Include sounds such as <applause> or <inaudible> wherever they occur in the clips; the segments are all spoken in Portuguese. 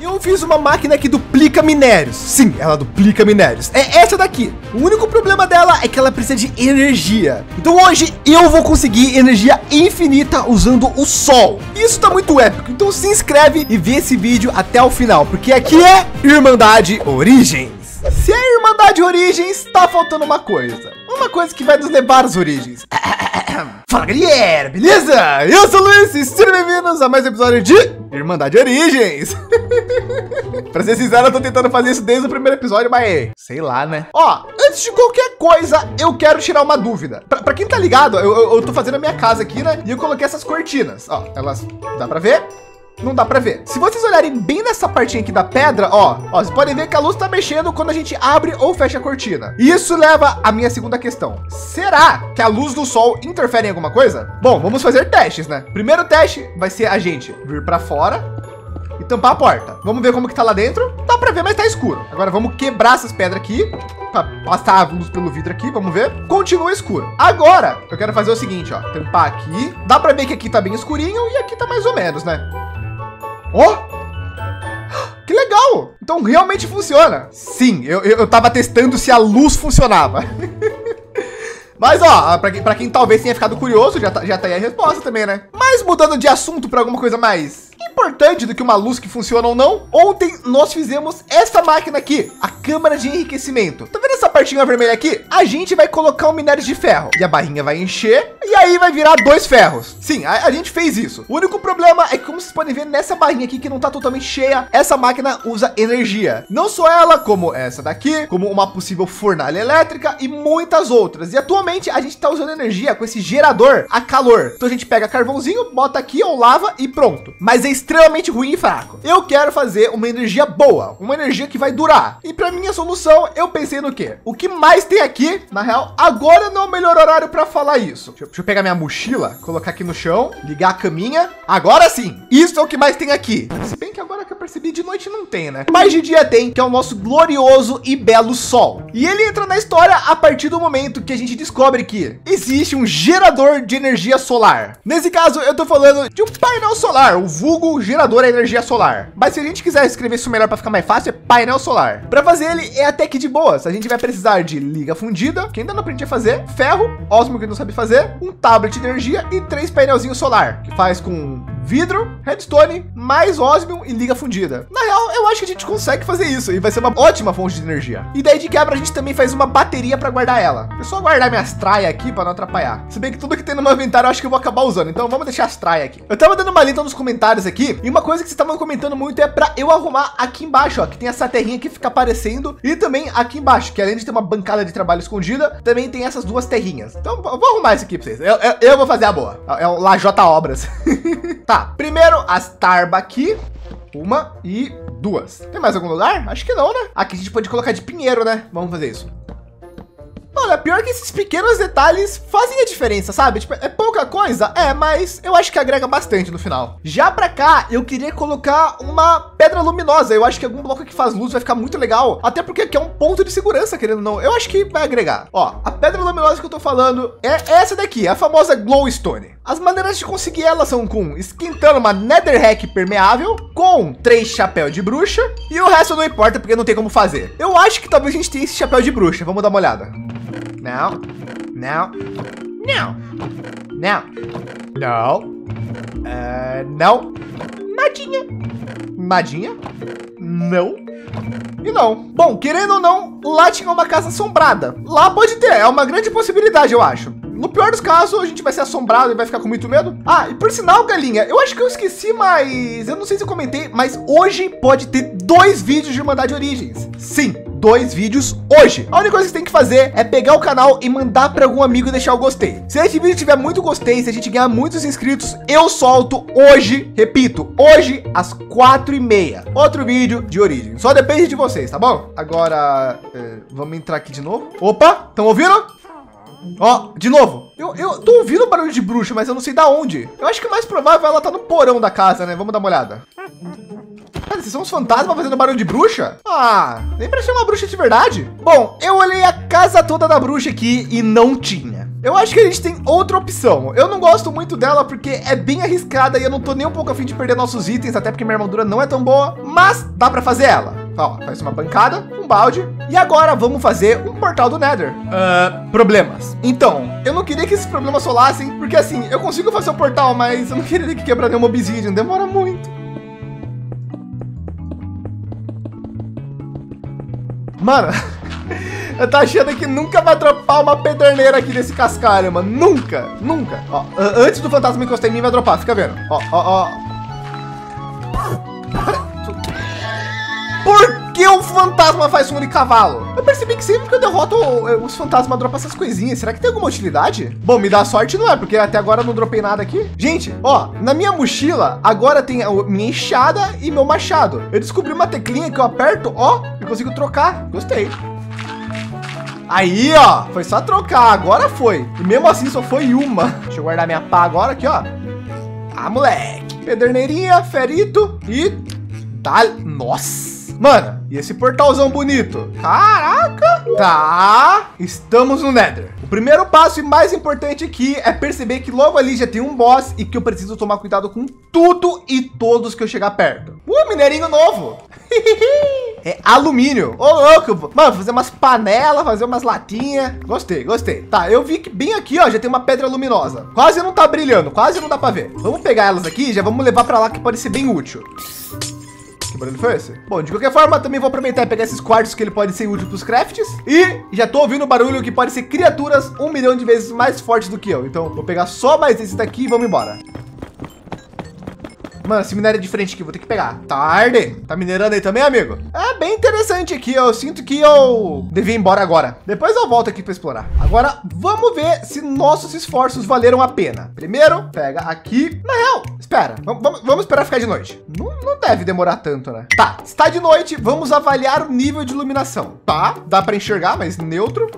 Eu fiz uma máquina que duplica minérios. Sim, ela duplica minérios. É essa daqui. O único problema dela é que ela precisa de energia. Então hoje eu vou conseguir energia infinita usando o sol. Isso tá muito épico. Então se inscreve e vê esse vídeo até o final, porque aqui é Irmandade Origens. Se é Irmandade Origens, tá faltando uma coisa. Uma coisa que vai nos levar às origens. <laughs> Fala galera, beleza? Eu sou o Luiz e sejam bem-vindos a mais um episódio de Irmandade Origens. <laughs> pra ser sincero, eu tô tentando fazer isso desde o primeiro episódio, mas sei lá, né? Ó, antes de qualquer coisa, eu quero tirar uma dúvida. Pra, pra quem tá ligado, eu, eu, eu tô fazendo a minha casa aqui, né? E eu coloquei essas cortinas. Ó, elas dá pra ver? Não dá para ver. Se vocês olharem bem nessa partinha aqui da pedra, ó, ó, vocês podem ver que a luz tá mexendo quando a gente abre ou fecha a cortina. Isso leva à minha segunda questão. Será que a luz do sol interfere em alguma coisa? Bom, vamos fazer testes, né? Primeiro teste vai ser a gente vir para fora e tampar a porta. Vamos ver como que tá lá dentro. Dá para ver, mas tá escuro. Agora vamos quebrar essas pedras aqui para passar a luz pelo vidro aqui, vamos ver. Continua escuro. Agora, eu quero fazer o seguinte, ó, tampar aqui. Dá para ver que aqui tá bem escurinho e aqui tá mais ou menos, né? Ó! Oh! Que legal! Então realmente funciona. Sim, eu, eu, eu tava testando se a luz funcionava. <laughs> Mas ó, para quem, quem talvez tenha ficado curioso, já tá, já tá aí a resposta também, né? Mas mudando de assunto para alguma coisa mais importante do que uma luz que funciona ou não, ontem nós fizemos essa máquina aqui, a câmara de enriquecimento. Tá vendo essa partinha vermelha aqui? A gente vai colocar um minério de ferro e a barrinha vai encher e aí vai virar dois ferros. Sim, a, a, gente fez isso. O único problema é que, como vocês podem ver nessa barrinha aqui que não tá totalmente cheia, essa máquina usa energia. Não só ela, como essa daqui, como uma possível fornalha elétrica e muitas outras. E atualmente a gente tá usando energia com esse gerador a calor. Então a gente pega carvãozinho, bota aqui ou lava e pronto. Mas é extremamente ruim e fraco. Eu quero fazer uma energia boa, uma energia que vai durar. E para minha solução, eu pensei no quê? O que mais tem aqui, na real, agora não é o melhor horário para falar isso. Deixa, deixa eu pegar minha mochila, colocar aqui no chão, ligar a caminha. Agora sim, isso é o que mais tem aqui. Se bem que agora que eu percebi de noite não tem, né? Mas de dia tem, que é o nosso glorioso e belo sol. E ele entra na história a partir do momento que a gente descobre que existe um gerador de energia solar. Nesse caso, eu tô falando de um painel solar, o vulgo gerador de energia solar. Mas se a gente quiser escrever isso melhor para ficar mais fácil, é painel solar. Para fazer ele é até que de boas. A gente vai precisar de liga fundida, que ainda não aprendi a fazer, ferro, osmo que não sabe fazer, um tablet de energia e três painelzinhos solar, que faz com vidro, redstone, mais osmium e liga fundida. Na real, eu acho que a gente consegue fazer isso e vai ser uma ótima fonte de energia. E daí de quebra a gente também faz uma bateria para guardar ela. É só guardar minhas traias aqui para não atrapalhar. Se bem que tudo que tem no meu inventário eu acho que eu vou acabar usando. Então vamos deixar as traias aqui. Eu tava dando uma lista nos comentários aqui e uma coisa que vocês estavam comentando muito é para eu arrumar aqui embaixo, ó, que tem essa terrinha que fica aparecendo e também aqui embaixo, que além de ter uma bancada de trabalho escondida, também tem essas duas terrinhas. Então vou arrumar isso aqui para vocês. Eu, eu, eu, vou fazer a boa. É o Lajota Obras. <laughs> tá, primeiro as Tarba aqui. Uma e duas. Tem mais algum lugar? Acho que não, né? Aqui a gente pode colocar de pinheiro, né? Vamos fazer isso. Olha, pior que esses pequenos detalhes fazem a diferença, sabe? Tipo, é pouca coisa, é, mas eu acho que agrega bastante no final. Já para cá, eu queria colocar uma pedra luminosa. Eu acho que algum bloco que faz luz vai ficar muito legal, até porque aqui é um ponto de segurança, querendo ou não. Eu acho que vai agregar. Ó, a pedra luminosa que eu tô falando é essa daqui, a famosa glowstone. As maneiras de conseguir ela são com esquentando uma netherrack permeável, com três chapéu de bruxa e o resto não importa porque não tem como fazer. Eu acho que talvez a gente tenha esse chapéu de bruxa. Vamos dar uma olhada. Não, não, não, não, não, uh, não, nadinha, nadinha, não e não. Bom, querendo ou não, lá tinha uma casa assombrada. Lá pode ter, é uma grande possibilidade, eu acho. No pior dos casos, a gente vai ser assombrado e vai ficar com muito medo. Ah, e por sinal, galinha, eu acho que eu esqueci, mas eu não sei se eu comentei, mas hoje pode ter dois vídeos de Irmandade Origens. Sim, dois vídeos hoje. A única coisa que você tem que fazer é pegar o canal e mandar para algum amigo e deixar o gostei. Se esse vídeo tiver muito gostei, se a gente ganhar muitos inscritos, eu solto hoje, repito, hoje às quatro e meia. Outro vídeo de origem. Só depende de vocês, tá bom? Agora, é, vamos entrar aqui de novo. Opa, estão ouvindo? Ó, de novo. Eu, eu tô ouvindo barulho de bruxa, mas eu não sei da onde. Eu acho que o mais provável ela tá no porão da casa, né? Vamos dar uma olhada. Cara, vocês são uns fantasmas fazendo barulho de bruxa? Ah, nem pra ser uma bruxa de verdade. Bom, eu olhei a casa toda da bruxa aqui e não tinha. Eu acho que a gente tem outra opção. Eu não gosto muito dela porque é bem arriscada e eu não tô nem um pouco afim de perder nossos itens, até porque minha armadura não é tão boa, mas dá para fazer ela. Ó, faz uma bancada, um balde. E agora vamos fazer um portal do Nether. Uh, problemas. Então, eu não queria que esses problemas solassem, porque assim, eu consigo fazer o portal, mas eu não queria que quebrar nenhuma obsidian. Demora muito. Mano, <laughs> eu tô achando que nunca vai dropar uma pederneira aqui nesse cascalho, mano. Nunca, nunca. Ó, antes do fantasma encostar em mim, vai dropar. Fica vendo. Ó, ó, ó. Fantasma faz som de cavalo? Eu percebi que sempre que eu derroto os fantasmas dropam essas coisinhas. Será que tem alguma utilidade? Bom, me dá sorte não é, porque até agora eu não dropei nada aqui. Gente, ó, na minha mochila agora tem a minha enxada e meu machado. Eu descobri uma teclinha que eu aperto, ó, e consigo trocar. Gostei. Aí, ó, foi só trocar, agora foi. E mesmo assim só foi uma. <laughs> Deixa eu guardar minha pá agora aqui, ó. Ah, moleque. Pederneirinha, ferito e... Tá... Nossa. Mano, e esse portalzão bonito? Caraca! Tá, estamos no Nether. O primeiro passo e mais importante aqui é perceber que logo ali já tem um boss e que eu preciso tomar cuidado com tudo e todos que eu chegar perto. Uh, mineirinho novo. <laughs> é alumínio. Ô, louco. Mano, fazer umas panelas, fazer umas latinhas. Gostei, gostei. Tá, eu vi que bem aqui, ó, já tem uma pedra luminosa. Quase não tá brilhando, quase não dá para ver. Vamos pegar elas aqui já vamos levar para lá que pode ser bem útil barulho foi esse? Bom, de qualquer forma, também vou aproveitar e pegar esses quartos que ele pode ser útil para os crafts. E já tô ouvindo barulho que pode ser criaturas um milhão de vezes mais fortes do que eu. Então, vou pegar só mais esse daqui e vamos embora. Mano, esse minério é de frente aqui, vou ter que pegar. Tarde. Tá minerando aí também, amigo? É bem interessante aqui. Eu sinto que eu devia ir embora agora. Depois eu volto aqui para explorar. Agora, vamos ver se nossos esforços valeram a pena. Primeiro, pega aqui. Na real, espera. Vamos, vamos esperar ficar de noite. Não, não deve demorar tanto, né? Tá, está de noite. Vamos avaliar o nível de iluminação. Tá, dá para enxergar, mas neutro.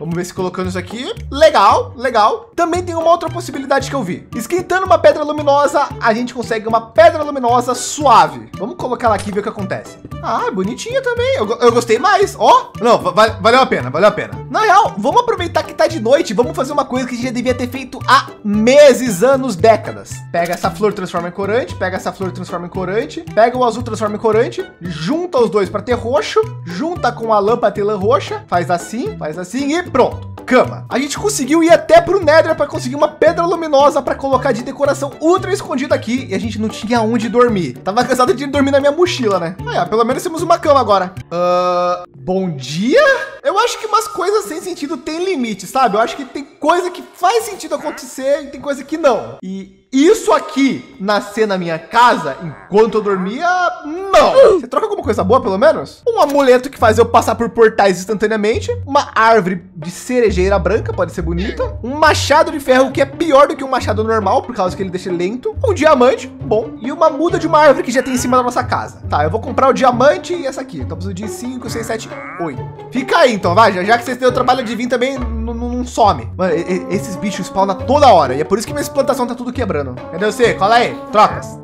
Vamos ver se colocando isso aqui. Legal, legal. Também tem uma outra possibilidade que eu vi. Esquentando uma pedra luminosa, a gente consegue uma pedra luminosa suave. Vamos colocar ela aqui e ver o que acontece. Ah, bonitinha também. Eu, eu gostei mais. Ó, oh, não, va valeu a pena, valeu a pena. Na real, vamos aproveitar que noite. Vamos fazer uma coisa que a gente já devia ter feito há meses, anos, décadas. Pega essa flor, transforma em corante. Pega essa flor, transforma em corante. Pega o azul, transforma em corante. Junta os dois para ter roxo. Junta com a lã para ter lã roxa. Faz assim, faz assim e pronto. Cama. A gente conseguiu ir até pro Nether para conseguir uma pedra luminosa para colocar de decoração ultra escondida aqui e a gente não tinha onde dormir. Tava cansado de dormir na minha mochila, né? Ah, é, pelo menos temos uma cama agora. Uh, bom dia? Eu acho que umas coisas sem sentido tem limite, sabe? Eu acho que tem coisa que faz sentido acontecer e tem coisa que não. E isso aqui nascer na minha casa enquanto eu dormia, não. Você troca alguma coisa boa, pelo menos? Um amuleto que faz eu passar por portais instantaneamente. Uma árvore de cerejeira branca, pode ser bonita. Um machado de ferro que é pior do que um machado normal, por causa que ele deixa lento. Um diamante, bom. E uma muda de uma árvore que já tem em cima da nossa casa. Tá, eu vou comprar o diamante e essa aqui. Então preciso de 5, 6, 7, 8. Fica aí, então, vai. Já, já que vocês têm o trabalho de vir também, não, some. Mano, esses bichos spawnam toda hora. E é por isso que minha plantação tá tudo quebrando. Cadê você? Cola aí. Trocas.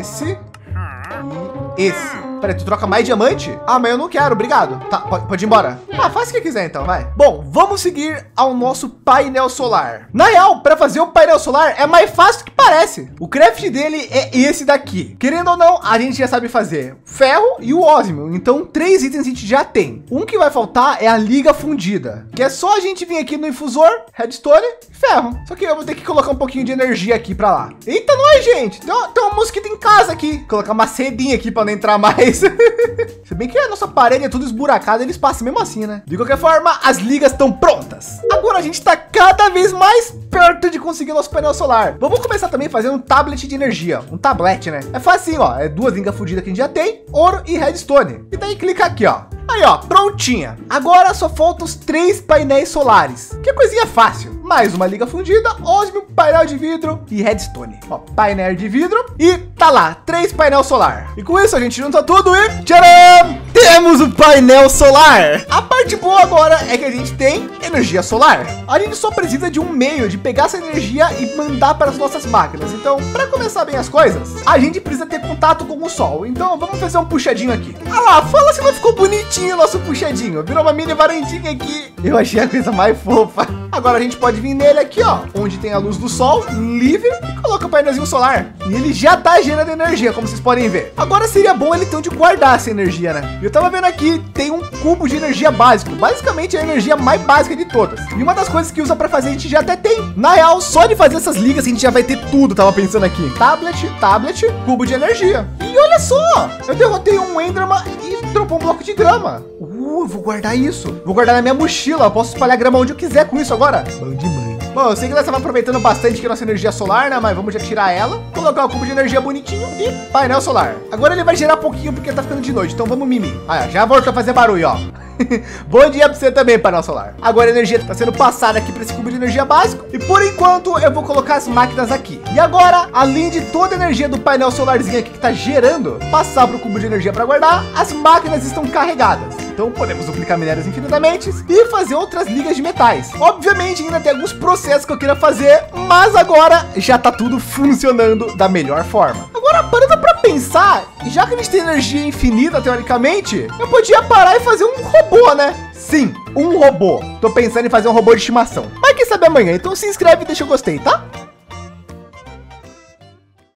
Esse e esse. Peraí, tu troca mais diamante? Ah, mas eu não quero, obrigado. Tá, pode, pode ir embora. Ah, faz o que quiser então, vai. Bom, vamos seguir ao nosso painel solar. Na real, para fazer o painel solar é mais fácil que parece. O craft dele é esse daqui. Querendo ou não, a gente já sabe fazer ferro e o ósmio. Então, três itens a gente já tem. Um que vai faltar é a liga fundida, que é só a gente vir aqui no infusor, redstone, ferro. Só que eu vou ter que colocar um pouquinho de energia aqui para lá. Eita, nós, gente. Tem tem uma mosquita em casa aqui. Colocar uma cedinha aqui para não entrar mais. <laughs> Se bem que a nossa parede é tudo esburacada, eles passam mesmo assim, né? De qualquer forma, as ligas estão prontas. Agora a gente está cada vez mais perto de conseguir nosso painel solar. Vamos começar também fazendo um tablet de energia, um tablet, né? É fácil, ó. É duas ligas fundidas que a gente já tem, ouro e redstone. E daí clica aqui, ó. Aí, ó, prontinha. Agora só faltam os três painéis solares. Que coisinha fácil. Mais uma liga fundida, ósmio, painel de vidro e redstone. Ó, painel de vidro e tá lá, três painel solar. E com isso a gente junta tudo e tcharam! Temos o painel solar. A parte boa agora é que a gente tem energia solar. A gente só precisa de um meio de pegar essa energia e mandar para as nossas máquinas. Então, para começar bem as coisas, a gente precisa ter contato com o sol. Então, vamos fazer um puxadinho aqui. Ah lá, fala se não ficou bonitinho o nosso puxadinho. Virou uma mini varandinha aqui. Eu achei a coisa mais fofa. Agora a gente pode vir nele aqui, ó, onde tem a luz do sol livre e coloca o painelzinho solar. E ele já tá gerando energia, como vocês podem ver. Agora seria bom ele ter onde guardar essa energia, né? Eu tava vendo aqui, tem um cubo de energia básico. Basicamente é a energia mais básica de todas. E uma das coisas que usa para fazer a gente já até tem. Na real, só de fazer essas ligas a gente já vai ter tudo, tava pensando aqui. Tablet, tablet, cubo de energia. E olha só, eu derrotei um Enderman e dropou um bloco de grama. Uh, vou guardar isso. Vou guardar na minha mochila. Eu posso espalhar grama onde eu quiser com isso agora. Bom demais. Bom, eu sei que nós estamos aproveitando bastante aqui nossa energia solar, né? Mas vamos já tirar ela, colocar o cubo de energia bonitinho e painel solar. Agora ele vai gerar pouquinho porque tá ficando de noite, então vamos mimir. Ah, já voltou a fazer barulho, ó. <laughs> Bom dia para você também, painel solar. Agora a energia está sendo passada aqui para esse cubo de energia básico. E por enquanto eu vou colocar as máquinas aqui. E agora, além de toda a energia do painel solarzinho aqui que está gerando, passar para o cubo de energia para guardar, as máquinas estão carregadas. Então podemos duplicar minérios infinitamente e fazer outras ligas de metais. Obviamente ainda tem alguns processos que eu queria fazer, mas agora já está tudo funcionando da melhor forma. Agora parando para pensar, já que a gente tem energia infinita teoricamente, eu podia parar e fazer um robô, né? Sim, um robô. Tô pensando em fazer um robô de estimação. Mas quem sabe amanhã, então se inscreve e deixa o gostei, tá?